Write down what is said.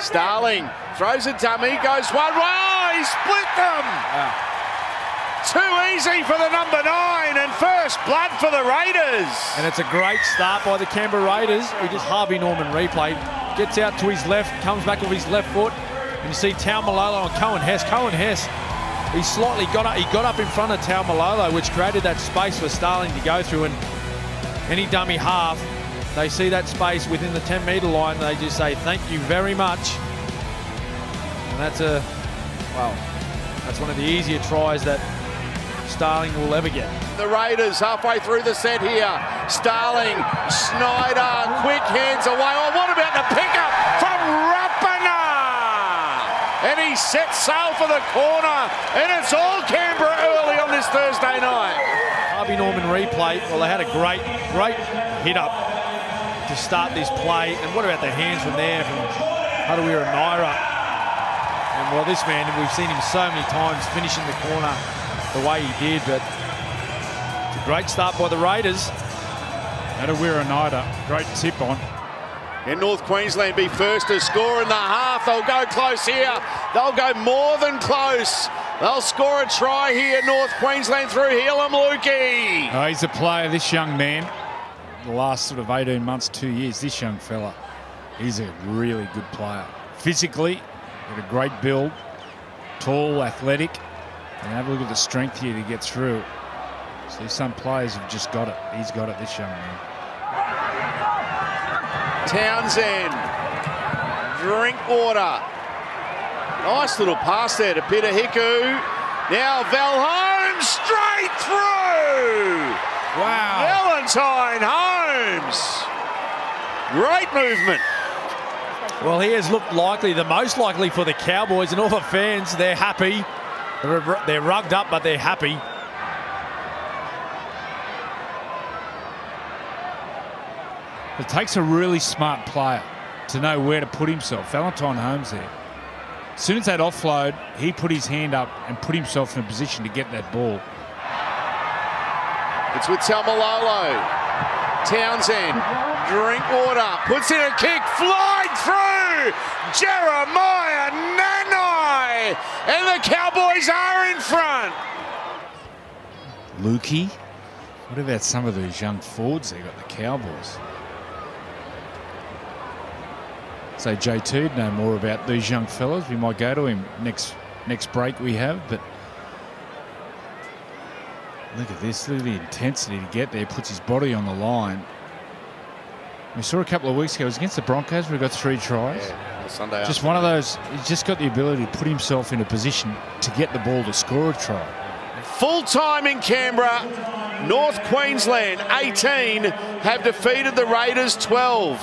Starling throws a dummy, goes one way. Oh, he split them. Too easy for the number nine, and first blood for the Raiders. And it's a great start by the Canberra Raiders. We just Harvey Norman replay. Gets out to his left, comes back with his left foot. And you see Taumalolo and Coen Hess. Coen Hess, he slightly got up, he got up in front of Taumalolo, which created that space for Starling to go through. And any dummy half, they see that space within the 10 metre line, they just say thank you very much. And that's a, well, that's one of the easier tries that Starling will ever get. The Raiders halfway through the set here. Starling, Schneider, quick hands away. Oh, what about the pickup from Rapana? And he sets sail for the corner, and it's all Canberra early on this Thursday night. Harvey Norman replay. Well, they had a great, great hit up to start this play. And what about the hands from there from Hadawira Naira? And well, this man, we've seen him so many times finishing the corner the way he did, but it's a great start by the Raiders. Adawira Naira, great tip on. Can North Queensland be first to score in the half? They'll go close here. They'll go more than close. They'll score a try here, North Queensland through Heilum Luki. Oh, he's a player, this young man. The last sort of 18 months, two years, this young fella, he's a really good player. Physically, got a great build, tall, athletic, and have a look at the strength here to get through. See, some players have just got it. He's got it, this young man. Townsend. drink water. Nice little pass there to Peta Hiku. Now Val Holmes straight through. Wow. Valentine Holmes. Great movement. Well, he has looked likely, the most likely for the Cowboys and all the fans. They're happy. They're, they're rugged up, but they're happy. It takes a really smart player to know where to put himself. Valentine Holmes there. As soon as that offload, he put his hand up and put himself in a position to get that ball. It's with Taumalolo. Townsend. drink water, Puts in a kick. Flying through. Jeremiah Nanai. And the Cowboys are in front. Luki. What about some of those young forwards they got, the Cowboys? So JT know more about these young fellas. We might go to him next next break we have, but look at this, look at the intensity to get there, puts his body on the line. We saw a couple of weeks ago, it was against the Broncos where he got three tries. Yeah, Sunday Just one of those, he's just got the ability to put himself in a position to get the ball to score a try. Full time in Canberra. North Queensland 18 have defeated the Raiders 12.